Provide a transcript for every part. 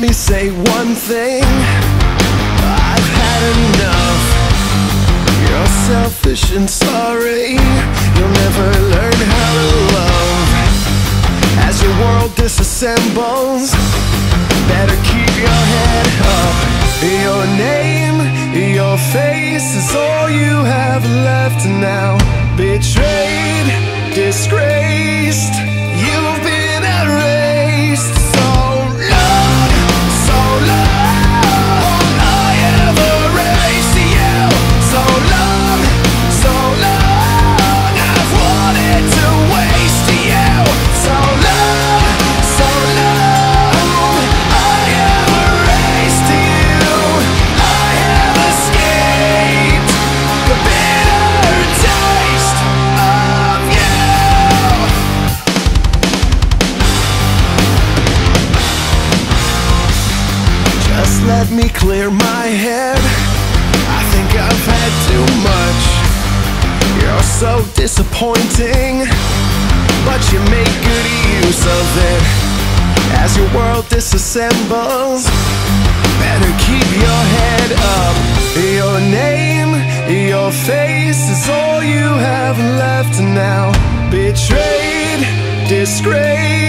me say one thing. I've had enough. You're selfish and sorry. You'll never learn how to love. As your world disassembles Better keep your head up. Your name, your face is all you have left now. Betrayed, disgraced let me clear my head. I think I've had too much. You're so disappointing, but you make good use of it. As your world disassembles, better keep your head up. Your name, your face is all you have left now. Betrayed, disgraced.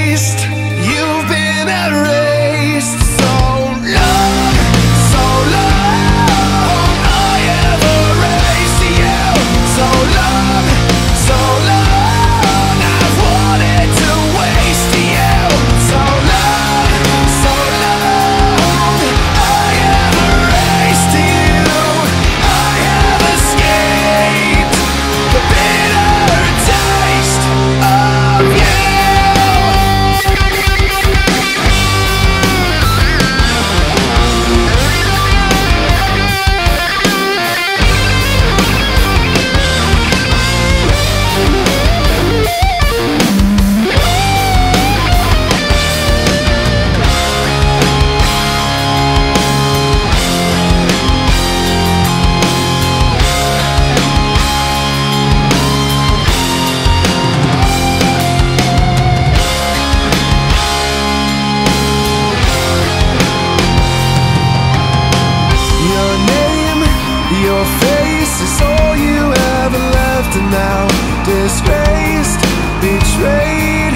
now. Disgraced, betrayed